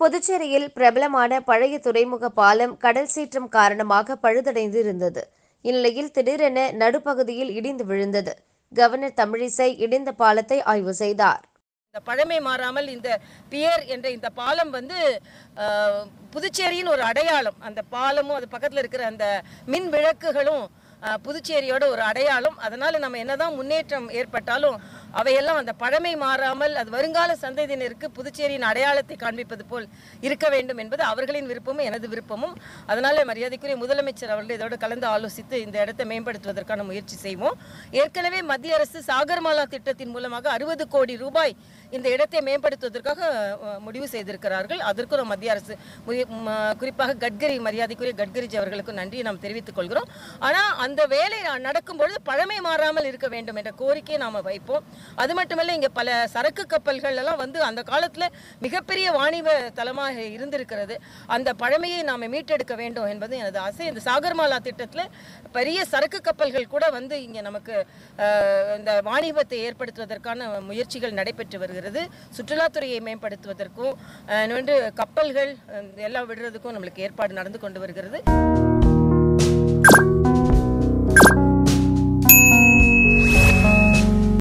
புதுச்சேரியில் பிரபலமான பழைய துறைமுக பாலம் கடல் சீற்றம் காரணமாக பழுதடைந்து இருந்தது இந்நிலையில் திடீரென நடுப்பகுதியில் இடிந்து விழுந்தது. கவர்னர் தமிழிசை இடிந்த பாலத்தை ஆய்வு செய்தார். இந்த பழமை மாறாமல் இந்த பியர் என்ற இந்த பாலம் வந்து புதுச்சேரியின் ஒரு அடையாளம். அந்த பாலமும் அது பக்கத்தில் இருக்கிற அந்த மின் விளக்குகளும் புதுச்சேரியோட ஒரு அடையாளம். அதனால் நம்ம என்னதான் முன்னேற்றம் ஏற்பட்டாலும் அவையெல்லாம் அந்த பழமை மாறாமல் அது வருங்கால சந்ததியினருக்கு புதுச்சேரியின் அடையாளத்தை காண்பிப்பது போல் இருக்க வேண்டும் என்பது அவர்களின் விருப்பமும் எனது விருப்பமும். அதனால் மரியாதைக்குரிய முதலமைச்சர் அவர்கள் இதோடு கலந்து ஆலோசித்து இந்த இடத்தை மேம்படுத்துவதற்கான முயற்சி செய்வோம். ஏற்கனவே மத்திய அரசு சாகர்மாலா திட்டத்தின் மூலமாக அறுபது கோடி ரூபாய் இந்த இடத்தை மேம்படுத்துவதற்காக முடிவு செய்திருக்கிறார்கள். அதற்கும் நம்ம மத்திய அரசு முய- ம- குறிப்பாக கட்கரி மரியாதைக்குரிய கட்கரிஜி அவர்களுக்கு நன்றி நாம் தெரிவித்துக் கொள்கிறோம். ஆனால் அந்த வேலை நடக்கும் பொழுது பழமை மாறாமல் இருக்க வேண்டும் என்ற கோரிக்கையை நாம் வைப்போம். அது மட்டுமல்ல இங்கே பல சரக்கு கப்பல்கள் எல்லாம் வந்து அந்த காலத்தில் மிகப்பெரிய வாணிப தலமாக இருந்திருக்கிறது. அந்த பழமையை நாம் மீட்டெடுக்க வேண்டும் என்பது எனது ஆசை. இந்த சாகர்மாலா திட்டத்தில் பெரிய சரக்கு கப்பல்கள் கூட வந்து இங்கே நமக்கு இந்த வாணிபத்தை ஏற்படுத்துவதற்கான முயற்சிகள் நடைபெற்று வருகிறது. சுற்றுலாத்துறையை மேம்படுத்துவதற்கும் அஹ், இன்னொன்று கப்பல்கள் எல்லாம் விடுறதுக்கும் நம்மளுக்கு ஏற்பாடு நடந்து கொண்டு வருகிறது.